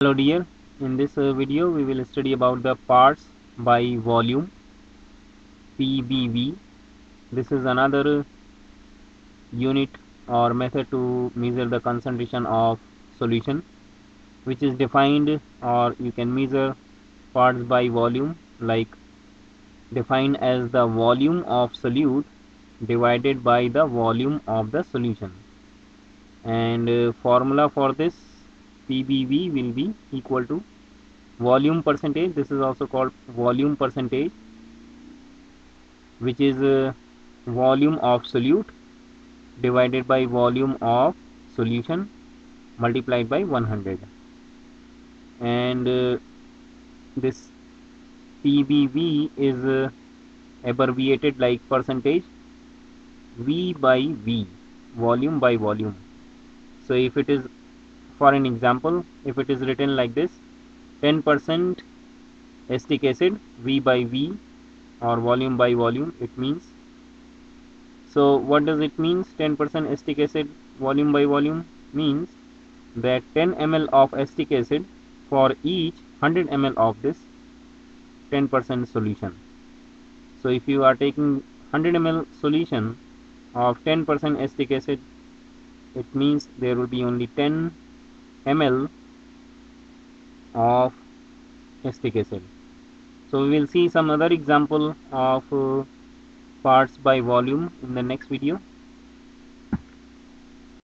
hello dear. In this uh, video we will study about the parts by volume PBV this is another unit or method to measure the concentration of solution which is defined or you can measure parts by volume like defined as the volume of solute divided by the volume of the solution. And uh, formula for this PBV will be equal to volume percentage. This is also called volume percentage which is uh, volume of solute divided by volume of solution multiplied by 100 and uh, this PBV is uh, abbreviated like percentage V by V volume by volume. So if it is for an example if it is written like this 10% acetic acid V by V or volume by volume it means. So what does it means 10% acetic acid volume by volume means that 10 ml of acetic acid for each 100 ml of this 10% solution. So if you are taking 100 ml solution of 10% acetic acid it means there will be only 10 ml of acetic so we will see some other example of uh, parts by volume in the next video